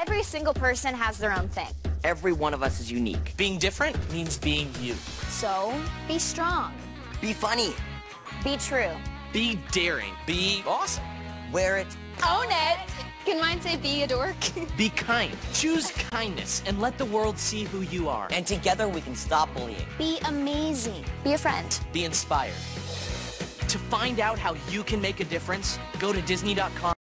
Every single person has their own thing. Every one of us is unique. Being different means being you. So, be strong. Be funny. Be true. Be daring. Be awesome. Wear it. Own it! Can mine say be a dork? Be kind. Choose kindness and let the world see who you are. And together we can stop bullying. be amazing. Be a friend. Be inspired. To find out how you can make a difference, go to Disney.com.